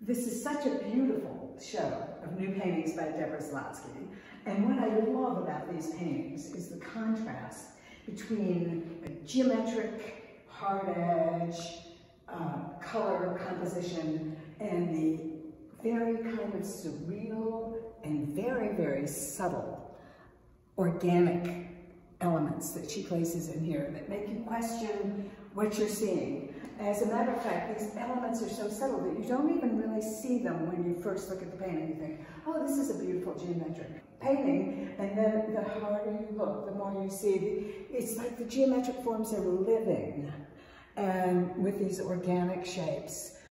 This is such a beautiful show of new paintings by Deborah Zlotsky. And what I love about these paintings is the contrast between a geometric, hard edge, uh, color composition, and the very kind of surreal and very, very subtle organic elements that she places in here that make you question what you're seeing. As a matter of fact, these elements are so subtle that you don't even really see them when you first look at the painting. You think, oh, this is a beautiful geometric painting. And then the harder you look, the more you see. It's like the geometric forms are living and with these organic shapes.